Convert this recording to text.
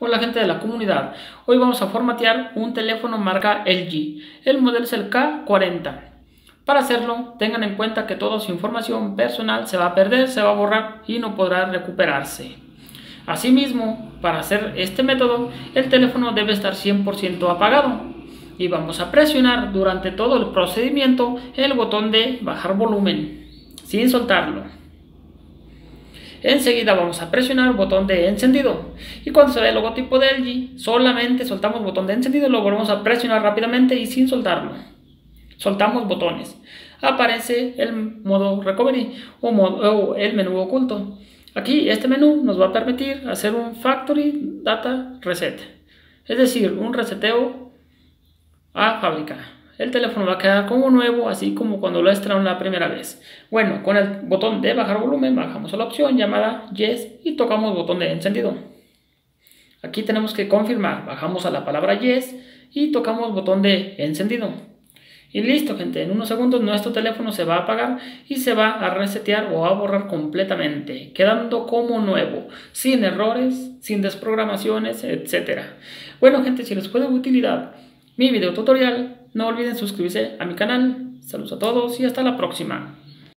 Hola gente de la comunidad, hoy vamos a formatear un teléfono marca LG, el modelo es el K40. Para hacerlo, tengan en cuenta que toda su información personal se va a perder, se va a borrar y no podrá recuperarse. Asimismo, para hacer este método, el teléfono debe estar 100% apagado y vamos a presionar durante todo el procedimiento el botón de bajar volumen sin soltarlo. Enseguida vamos a presionar el botón de encendido. Y cuando se ve el logotipo de LG, solamente soltamos el botón de encendido lo volvemos a presionar rápidamente y sin soltarlo. Soltamos botones. Aparece el modo recovery o, o el menú oculto. Aquí este menú nos va a permitir hacer un Factory Data Reset. Es decir, un reseteo a fábrica el teléfono va a quedar como nuevo, así como cuando lo estrenaron la primera vez. Bueno, con el botón de bajar volumen bajamos a la opción llamada Yes y tocamos el botón de encendido. Aquí tenemos que confirmar, bajamos a la palabra Yes y tocamos botón de encendido. Y listo, gente, en unos segundos nuestro teléfono se va a apagar y se va a resetear o a borrar completamente, quedando como nuevo, sin errores, sin desprogramaciones, etc. Bueno, gente, si les fue de utilidad mi video tutorial, no olviden suscribirse a mi canal. Saludos a todos y hasta la próxima.